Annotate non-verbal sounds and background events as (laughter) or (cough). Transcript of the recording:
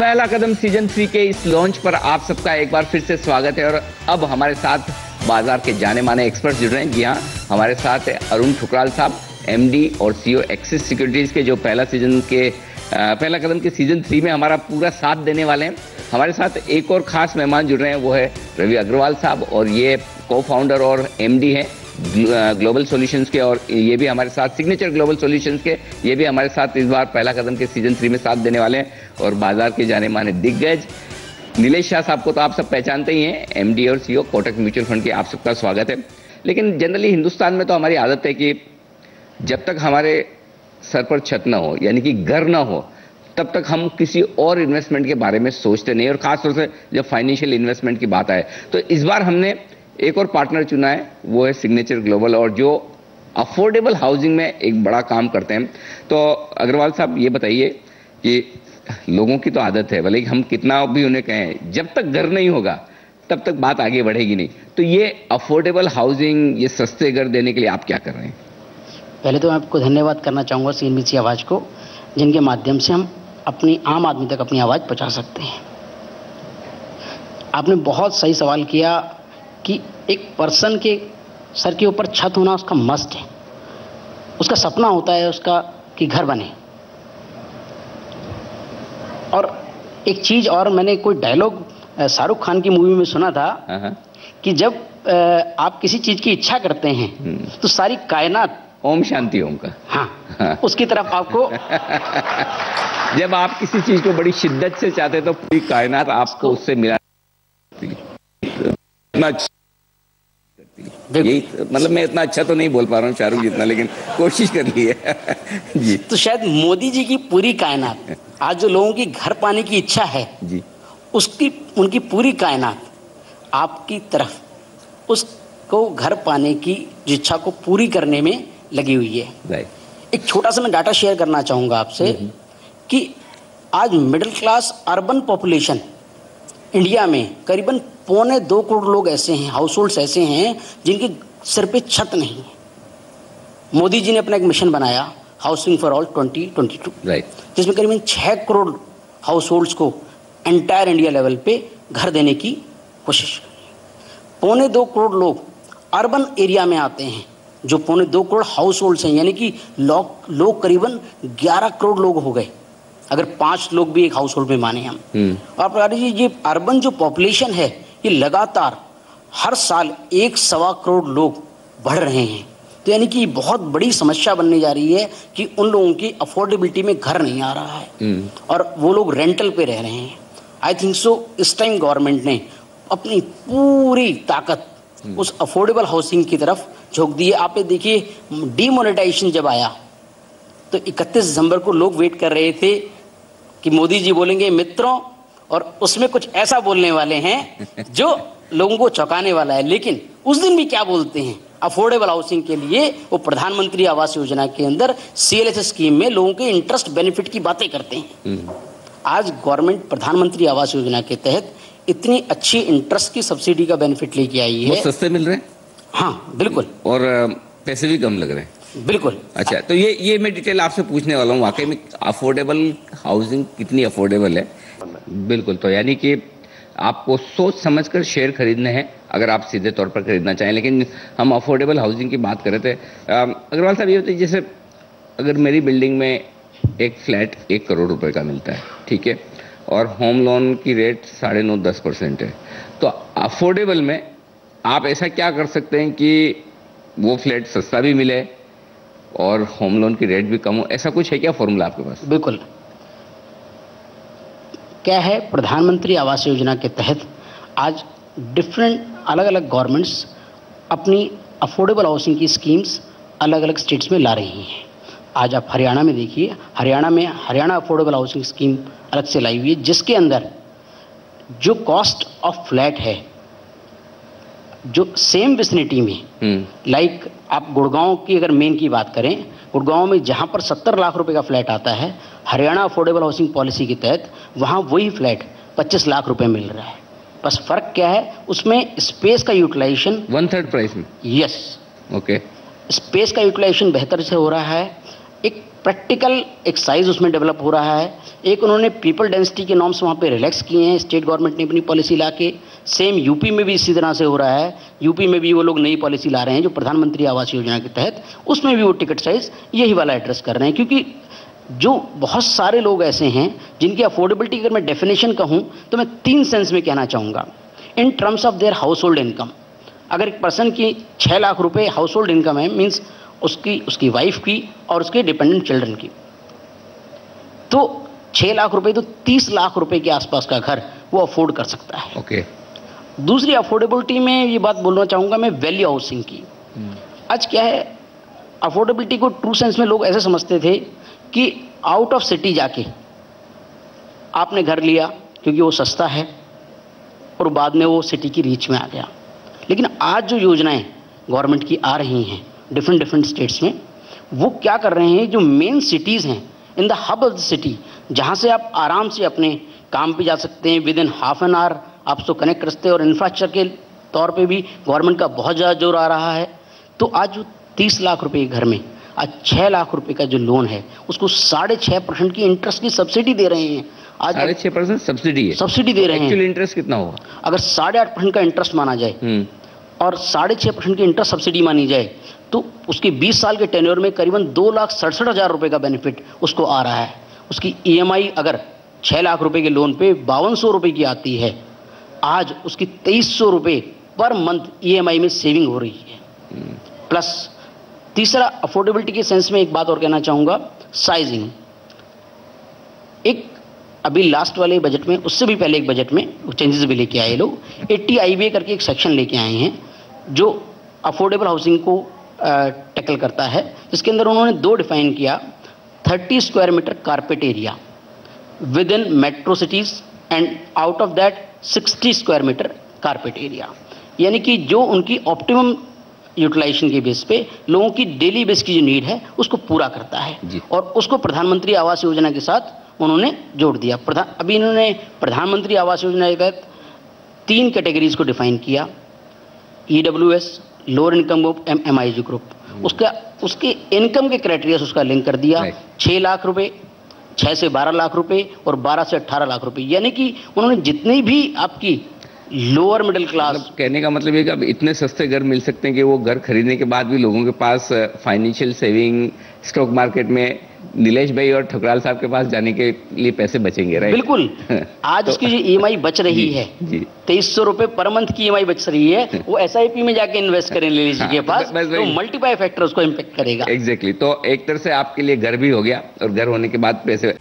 पहला कदम season three के इस लॉन्च पर आप सबका एक बार फिर से स्वागत है और अब हमारे साथ बाज़ार के जाने माने एक्सपर्ट जुड़ रहे हैं। जी हाँ हमारे साथ अरुण ठुकराल साहब एमडी और सीईओ एक्सिस सिक्योरिटीज के जो पहला सीज़न के पहला कदम के सीज़न थ्री में हमारा पूरा साथ देने वाले हैं। हमारे साथ एक और खास मेहमान जुड़ रहे हैं, वो है रवि अग्रवाल साहब और ये को फाउंडर और एमडी हैं। ग्लोबल सॉल्यूशंस के और ये भी हमारे साथ, सिग्नेचर ग्लोबल सॉल्यूशंस के, ये भी हमारे साथ इस बार पहला कदम के सीज़न थ्री में साथ देने वाले हैं और बाज़ार के जाने माने दिग्गज। नीलेश शाह साहब को तो आप सब पहचानते ही हैं एमडी और सीईओ कोटक म्यूचुअल फंड के आप सबका स्वागत है। लेकिन जनरली हिंदुस्तान में तो हमारी आदत है कि जब तक हमारे सर पर छत ना हो, यानी कि घर ना हो, तब तक हम किसी और इन्वेस्टमेंट के बारे में सोचते नहीं और खासतौर से जब फाइनेंशियल इन्वेस्टमेंट की बात आए तो इस बार हमने एक और पार्टनर चुना है, वो है सिग्नेचर ग्लोबल और जो अफोर्डेबल हाउसिंग में एक बड़ा काम करते हैं। तो अग्रवाल साहब, ये बताइए कि लोगों की तो आदत है, भले हम कितना भी उन्हें कहें, जब तक घर नहीं होगा, तब तक बात आगे बढ़ेगी नहीं। तो ये अफोर्डेबल हाउसिंग ये सस्ते घर देने के लिए आप क्या कर रहे हैं? पहले तो मैं आपको धन्यवाद करना चाहूँगा सी एन आवाज़ को, जिनके माध्यम से हम अपनी आम आदमी तक अपनी आवाज़ पहुँचा सकते हैं। आपने बहुत सही सवाल किया कि एक पर्सन के सर के ऊपर छत होना उसका मस्ट है उसका सपना होता है उसका कि घर बने और एक चीज़ और मैंने कोई डायलॉग शाहरुख खान की मूवी में सुना था हाँ, हाँ। कि जब आप किसी चीज़ की इच्छा करते हैं हम्म। तो सारी कायनात ओम शांति ओम का हाँ, हाँ। उसकी तरफ़ आपको (laughs) जब आप किसी चीज़ को बड़ी शिद्दत से चाहते हैं तो पूरी कायनात आपको उससे मिला इतना अच्छा- यही मतलब मैं इतना अच्छा तो नहीं बोल पा रहा हूँ शाहरुख जितना लेकिन कोशिश कर ली है। (laughs) जी। तो शायद मोदी जी की पूरी कायनात आज जो लोगों की घर पाने की इच्छा है जी। उसकी उनकी पूरी कायनात आपकी तरफ़ उसको घर पाने की इच्छा को पूरी करने में लगी हुई है। एक छोटा सा मैं डाटा शेयर करना चाहूँगा आपसे कि आज middle class urban population India में करीबन पौने दो करोड़ लोग ऐसे हैं हाउस होल्ड्स ऐसे हैं जिनके सिर पे छत नहीं है। मोदी जी ने अपना एक मिशन बनाया हाउसिंग फॉर ऑल 2022 राइट जिसमें करीबन छः करोड़ हाउस होल्ड्स को एंटायर इंडिया लेवल पे घर देने की कोशिश पौने दो करोड़ लोग अर्बन एरिया में आते हैं जो पौने दो करोड़ हाउस होल्ड्स हैं यानी कि लोग लोग करीबन ग्यारह करोड़ लोग हो गए। अगर पाँच लोग भी एक हाउस होल्ड में माने हम। हम्म। और प्रकाश जी ये अर्बन जो पॉपुलेशन है ये लगातार हर साल एक सवा करोड़ लोग बढ़ रहे हैं। तो यानी कि बहुत बड़ी समस्या बनने जा रही है कि उन लोगों की अफोर्डेबिलिटी में घर नहीं आ रहा है। हम्म। और वो लोग रेंटल पे रह रहे हैं। आई थिंक सो इस टाइम गवर्नमेंट ने अपनी पूरी ताकत उस अफोर्डेबल हाउसिंग की तरफ़ झोंक दी है। आप देखिए डीमोनेटाइजेशन जब आया तो 31 दिसंबर को लोग वेट कर रहे थे कि मोदी जी बोलेंगे मित्रों और उसमें कुछ ऐसा बोलने वाले हैं (laughs) जो लोगों को चौंकाने वाला है। लेकिन उस दिन भी क्या बोलते हैं? अफोर्डेबल हाउसिंग के लिए वो प्रधानमंत्री आवास योजना के अंदर सीएलएस स्कीम में लोगों के इंटरेस्ट बेनिफिट की बातें करते हैं। आज गवर्नमेंट प्रधानमंत्री आवास योजना के तहत इतनी अच्छी इंटरेस्ट की सब्सिडी का बेनिफिट लेके आई है। सस्ते मिल रहे हैं? हाँ बिल्कुल। और पैसे भी कम लग रहे हैं। बिल्कुल। अच्छा तो ये ये मैं डिटेल आपसे पूछने वाला हूँ। वाकई में अफोर्डेबल हाउसिंग कितनी अफोर्डेबल है? बिल्कुल तो यानी कि आपको सोच समझकर शेयर खरीदने हैं, अगर आप सीधे तौर पर खरीदना चाहें। लेकिन हम अफोर्डेबल हाउसिंग की बात कर रहे थे। अग्रवाल साहब, ये बताइए, जैसे अगर मेरी बिल्डिंग में एक फ्लैट एक करोड़ रुपए का मिलता है, ठीक है? और होम लोन की रेट साढ़े नौ, दस परसेंट है। तो अफोर्डेबल में आप ऐसा क्या कर सकते हैं कि वो फ्लैट सस्ता भी मिले और होम लोन की रेट भी कम हो, ऐसा कुछ है क्या फॉर्मूला आपके पास? बिल्कुल। क्या है प्रधानमंत्री आवास योजना के तहत आज डिफरेंट अलग अलग गवर्नमेंट्स अपनी अफोर्डेबल हाउसिंग की स्कीम्स अलग अलग स्टेट्स में ला रही हैं। आज आप हरियाणा में देखिए, हरियाणा में हरियाणा अफोर्डेबल हाउसिंग स्कीम अलग से लाई हुई है, जिसके अंदर जो कॉस्ट ऑफ़ फ्लैट है जो सेम विसिनिटी में हम्म। लाइक आप गुड़गांव की अगर मेन की बात करें गुड़गांव में जहाँ पर 70 लाख रुपए का फ्लैट आता है हरियाणा अफोर्डेबल हाउसिंग पॉलिसी के तहत वहाँ वही फ्लैट 25 लाख रुपए मिल रहा है। बस फ़र्क क्या है? उसमें स्पेस का यूटिलाइजेशन वन थर्ड प्राइस में? यस ओके स्पेस का यूटिलाइजेशन बेहतर से हो रहा है। एक प्रैक्टिकल एक साइज़ उसमें डेवलप हो रहा है। एक उन्होंने पीपल डेंसिटी के नॉर्म्स वहाँ पे रिलैक्स किए हैं। स्टेट गवर्नमेंट ने अपनी पॉलिसी ला के। सेम यूपी में भी इसी तरह से हो रहा है। यूपी में भी वो लोग नई पॉलिसी ला रहे हैं, जो प्रधानमंत्री आवास योजना के तहत। उसमें भी वो टिकट साइज़ यही वाला एड्रेस कर रहे हैं। क्योंकि जो बहुत सारे लोग ऐसे हैं, जिनकी अफोर्डेबिलिटी अगर मैं डेफिनेशन कहूँ तो मैं तीन सेंस में कहना चाहूँगा। In terms of their household income अगर एक पर्सन की छः लाख रुपये हाउस होल्ड इनकम है मीन्स उसकी उसकी वाइफ की और उसके डिपेंडेंट चिल्ड्रन की। तो छः लाख रुपए तो तीस लाख रुपए के आसपास का घर वो अफोर्ड कर सकता है। ओके दूसरी अफोर्डेबिलिटी में ये बात बोलना चाहूँगा मैं वैल्यू हाउसिंग की। आज क्या है अफोर्डेबिलिटी को ट्रू सेंस में लोग ऐसे समझते थे कि आउट ऑफ़ सिटी जाके आपने घर लिया क्योंकि वो सस्ता है और बाद में वो सिटी की रीच में आ गया। लेकिन आज जो योजनाएँ गवर्नमेंट की आ रही हैं डिफरेंट डिफरेंट स्टेट्स में वो क्या कर रहे हैं जो मेन सिटीज़ हैं in the hub of the city जहाँ से आप आराम से अपने काम पे जा सकते हैं within half an hour आप उसको कनेक्ट कर सकते हैं और इंफ्रास्ट्रक्चर के तौर पे भी गवर्नमेंट का बहुत ज़्यादा ज़ोर आ रहा है। तो आज जो तीस लाख रुपए के घर में आज छः लाख रुपए का जो लोन है उसको साढ़े छः परसेंट की इंटरेस्ट की सब्सिडी दे रहे हैं। आज साढ़े छः परसेंट सब्सिडी है। सब्सिडी दे रहे हैं। इंटरेस्ट कितना होगा? अगर साढ़े आठ परसेंट का इंटरेस्ट माना जाए हम्म। और साढ़े छः परसेंट की इंटरेस्ट सब्सिडी मानी जाए तो उसके 20 साल के टेन्योर में करीबन दो लाख सड़सठ हज़ार रुपये का बेनिफिट उसको आ रहा है। उसकी ईएमआई अगर छः लाख रुपए के लोन पे बावन सौ रुपये की आती है, आज उसकी तेईस सौ रुपये पर मंथ ईएमआई में सेविंग हो रही है। प्लस तीसरा अफोर्डेबिलिटी के सेंस में एक बात और कहना चाहूँगा साइजिंग एक अभी लास्ट वाले बजट में, उससे भी पहले एक बजट में चेंजेस भी लेके आए लोग। एट्टी आई करके एक सेक्शन लेके आए हैं, जो अफोर्डेबल हाउसिंग को टैकल करता है। जिसके अंदर उन्होंने दो डिफाइन किया। 30 square metre carpet area within metro cities and out of that 60 square metre carpet area यानी कि जो उनकी ऑप्टिमम यूटिलाइजेशन के बेस पे लोगों की डेली बेस की जो नीड है उसको पूरा करता है। और उसको प्रधानमंत्री आवास योजना के साथ उन्होंने जोड़ दिया। प्रधान अभी इन्होंने प्रधानमंत्री आवास योजना के तहत तीन कैटेगरीज को डिफाइन किया। E W S lower income group M M I G group उसका उसके इनकम के क्राइटेरिया से उसका लिंक कर दिया. छः लाख रुपए छः से बारह लाख रुपए और बारह से अट्ठारह लाख रुपए। यानी कि उन्होंने जितनी भी आपकी लोअर मिडिल क्लास मतलब कहने का मतलब ये कि अब इतने सस्ते घर मिल सकते हैं कि वो घर खरीदने के बाद भी लोगों के पास फाइनेंशियल सेविंग स्टॉक मार्केट में नीलेश भाई और ठुकराल साहब के पास जाने के लिए पैसे बचेंगे राइट बिल्कुल। (laughs) आज तो- उसकी जो ईएमआई बच रही जी, है। जी। तेईस सौ रुपए पर मंथ की ईएमआई बच रही है। (laughs) वो एसआईपी में जाके इन्वेस्ट करें ले लीजिए के हाँ, पास तो मल्टीपाई फैक्टर उसको इम्पेक्ट करेगा। एग्जैक्टली तो एक तरह से आपके लिए घर भी हो गया और घर होने के बाद पैसे